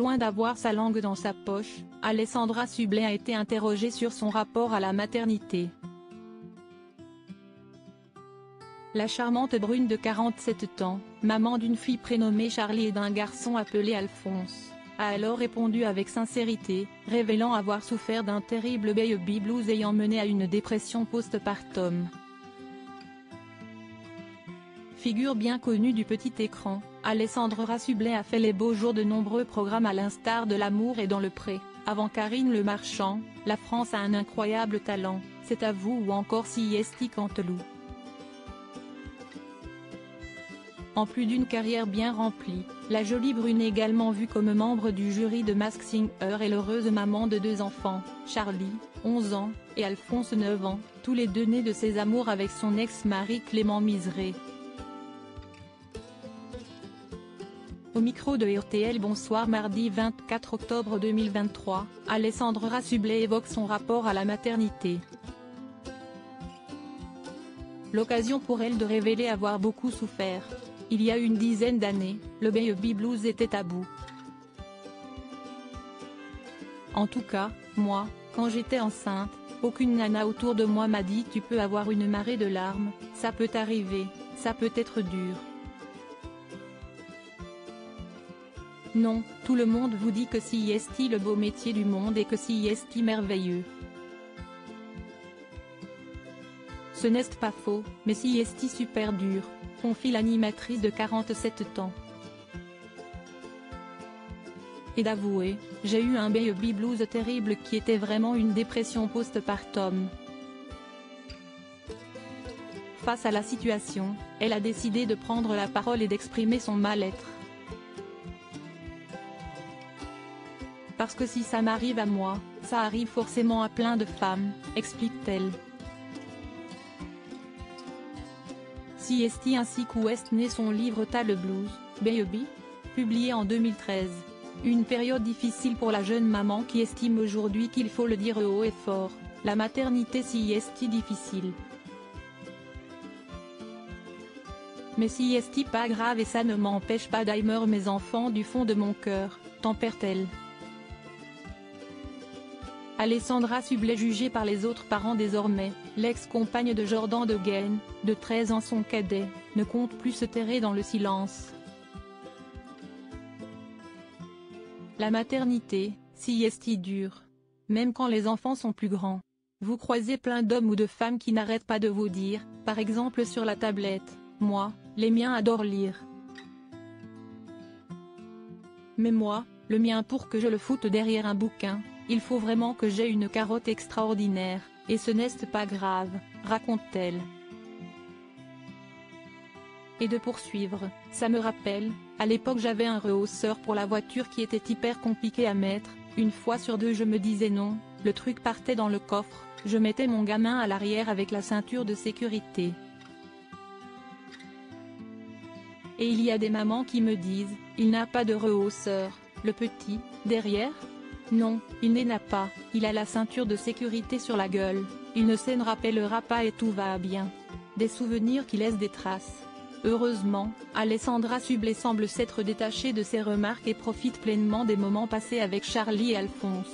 Loin d'avoir sa langue dans sa poche, Alessandra Sublet a été interrogée sur son rapport à la maternité. La charmante brune de 47 ans, maman d'une fille prénommée Charlie et d'un garçon appelé Alphonse, a alors répondu avec sincérité, révélant avoir souffert d'un terrible baby blues ayant mené à une dépression postpartum. Figure bien connue du petit écran, Alessandra Sublet a fait les beaux jours de nombreux programmes à l'instar de L'amour et dans le pré, avant Karine Le Marchand, La France a un incroyable talent, c'est à vous ou encore Siesti Cantelou. En plus d'une carrière bien remplie, la jolie brune est également vue comme membre du jury de Mask Singer et l'heureuse maman de deux enfants, Charlie, 11 ans, et Alphonse 9 ans, tous les deux nés de ses amours avec son ex-mari Clément Miseré. Au micro de RTL Bonsoir mardi 24 octobre 2023, Alessandra Sublet évoque son rapport à la maternité. L'occasion pour elle de révéler avoir beaucoup souffert. Il y a une dizaine d'années, le baby blues était tabou. En tout cas, moi, quand j'étais enceinte, aucune nana autour de moi m'a dit tu peux avoir une marée de larmes, ça peut arriver, ça peut être dur. Non, tout le monde vous dit que si est le beau métier du monde et que si est merveilleux. Ce n'est pas faux, mais si est super dur confie l'animatrice de 47 ans. Et d'avouer, j'ai eu un baby blues terrible qui était vraiment une dépression postpartum. Face à la situation, elle a décidé de prendre la parole et d'exprimer son mal-être. Parce que si ça m'arrive à moi, ça arrive forcément à plein de femmes, explique-t-elle. Si Esti ainsi qu'Ouest naît son livre Ta le blues, Baby, publié en 2013. Une période difficile pour la jeune maman qui estime aujourd'hui qu'il faut le dire haut et fort, la maternité si est difficile. Mais si est pas grave et ça ne m'empêche pas d'aimer mes enfants du fond de mon cœur, tempère-t-elle. Alessandra Sublet jugée par les autres parents désormais, l'ex-compagne de Jordan de Gaine, de 13 ans son cadet, ne compte plus se terrer dans le silence. La maternité, si est dure. Même quand les enfants sont plus grands. Vous croisez plein d'hommes ou de femmes qui n'arrêtent pas de vous dire, par exemple sur la tablette, moi, les miens adorent lire. Mais moi, le mien pour que je le foute derrière un bouquin, il faut vraiment que j'aie une carotte extraordinaire, et ce n'est pas grave, raconte-t-elle. Et de poursuivre, ça me rappelle, à l'époque j'avais un rehausseur pour la voiture qui était hyper compliqué à mettre, une fois sur deux je me disais non, le truc partait dans le coffre, je mettais mon gamin à l'arrière avec la ceinture de sécurité. Et il y a des mamans qui me disent, il n'a pas de rehausseur, le petit, derrière non, il n'en a pas, il a la ceinture de sécurité sur la gueule, il ne s'en rappellera pas et tout va bien. Des souvenirs qui laissent des traces. Heureusement, Alessandra Sublet semble s'être détachée de ses remarques et profite pleinement des moments passés avec Charlie et Alphonse.